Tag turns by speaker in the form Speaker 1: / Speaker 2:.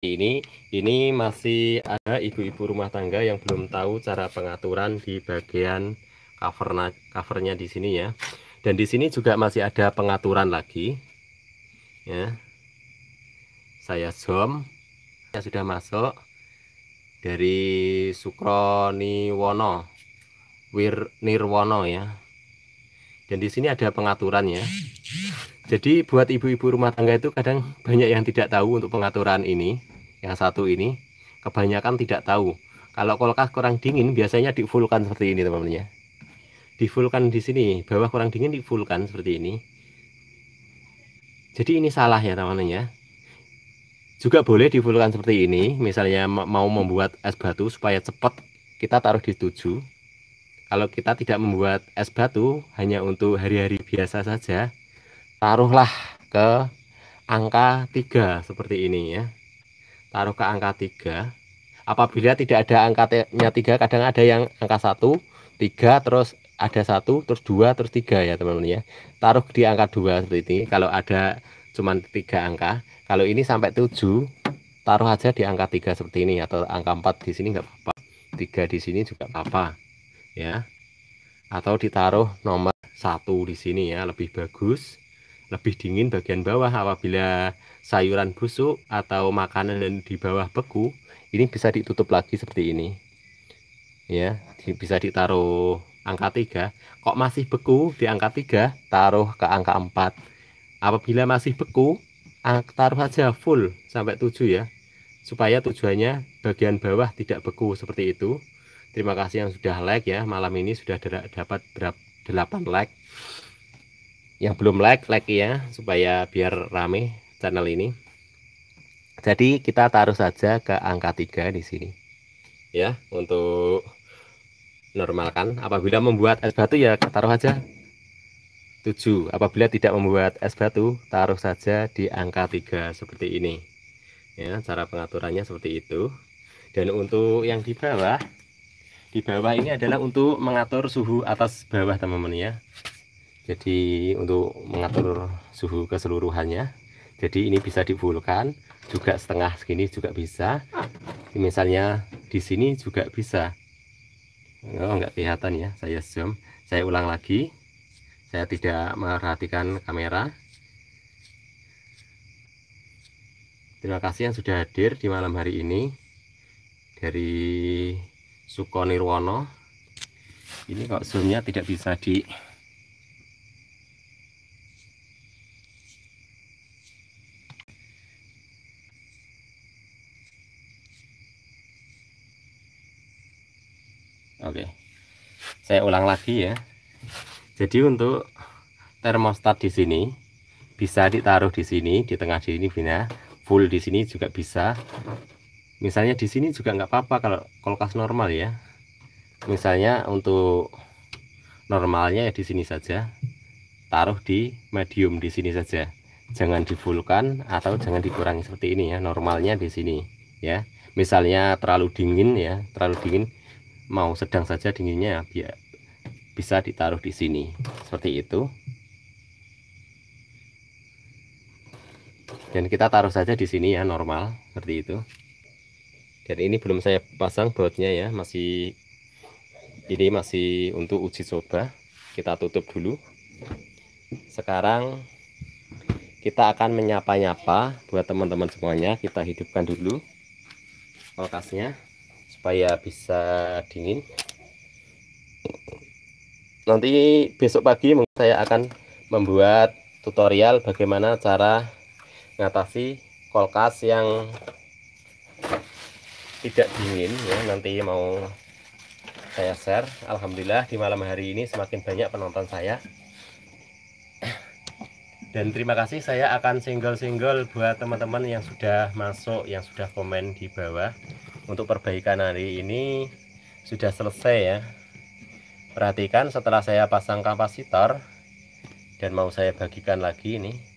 Speaker 1: ini ini masih ada ibu-ibu rumah tangga yang belum tahu cara pengaturan di bagian covernya covernya di sini ya. Dan di sini juga masih ada pengaturan lagi ya. Saya zoom ya sudah masuk dari Sukroniwono Wir Nirwono ya. Dan di sini ada pengaturan ya jadi buat ibu-ibu rumah tangga itu kadang banyak yang tidak tahu untuk pengaturan ini yang satu ini. Kebanyakan tidak tahu. Kalau kulkas kurang dingin biasanya di fullkan seperti ini teman-teman ya di fullkan di sini bawah kurang dingin di fullkan seperti ini. Jadi ini salah ya teman-teman ya juga boleh di fullkan seperti ini misalnya mau membuat es batu supaya cepat kita taruh di 7 kalau kita tidak membuat es batu hanya untuk hari-hari biasa saja taruhlah ke angka 3 seperti ini ya. Taruh ke angka 3 apabila tidak ada angkanya 3 kadang ada yang angka 1 3 terus ada satu terus dua terus tiga ya teman-teman ya. Taruh di angka 2 seperti ini kalau ada cuman tiga angka. Kalau ini sampai 7 taruh aja di angka 3 seperti ini atau angka 4 di sini enggak apa-apa. 3 di sini juga apa-apa ya. Atau ditaruh nomor satu di sini ya lebih bagus lebih dingin bagian bawah. Apabila sayuran busuk atau makanan dan di bawah beku ini bisa ditutup lagi seperti ini. Ya bisa ditaruh angka 3 kok masih beku di angka 3 taruh ke angka 4 apabila masih beku taruh saja full sampai 7 ya. Supaya tujuannya bagian bawah tidak beku seperti itu. Terima kasih yang sudah like ya. Malam ini sudah dapat berapa 8 like yang belum like like ya supaya biar rame channel ini. Jadi kita taruh saja ke angka 3 di sini. Ya, untuk normalkan. Apabila membuat es batu ya taruh aja 7. Apabila tidak membuat es batu, taruh saja di angka 3 seperti ini. Ya, cara pengaturannya seperti itu. Dan untuk yang di bawah, di bawah ini adalah untuk mengatur suhu atas bawah teman-teman ya. Jadi untuk mengatur suhu keseluruhannya jadi ini bisa dibulkan juga setengah segini juga bisa. Misalnya di sini juga bisa. Oh enggak kelihatan ya saya zoom. Saya ulang lagi. Saya tidak memperhatikan kamera. Terima kasih yang sudah hadir di malam hari ini dari Sukonirwono. Ini kok zoomnya tidak bisa di Oke. Saya ulang lagi ya. Jadi untuk termostat di sini bisa ditaruh di sini, di tengah di sini bina, full di sini juga bisa. Misalnya di sini juga nggak apa-apa kalau kulkas normal ya. Misalnya untuk normalnya ya di sini saja. Taruh di medium di sini saja. Jangan di fullkan atau jangan dikurangi seperti ini ya. Normalnya di sini ya. Misalnya terlalu dingin ya, terlalu dingin mau sedang saja dinginnya biar bisa ditaruh di sini. Seperti itu. Dan kita taruh saja di sini ya normal. Seperti itu. Dan ini belum saya pasang bautnya ya masih ini masih untuk uji coba. Kita tutup dulu. Sekarang kita akan menyapa-nyapa buat teman-teman semuanya. Kita hidupkan dulu kulkasnya supaya bisa dingin. Nanti besok pagi saya akan membuat tutorial bagaimana cara mengatasi kulkas yang tidak dingin ya. Nanti mau saya share. Alhamdulillah di malam hari ini semakin banyak penonton saya. Dan terima kasih saya akan single-single buat teman-teman yang sudah masuk yang sudah komen di bawah untuk perbaikan hari ini sudah selesai ya. Perhatikan setelah saya pasang kapasitor dan mau saya bagikan lagi ini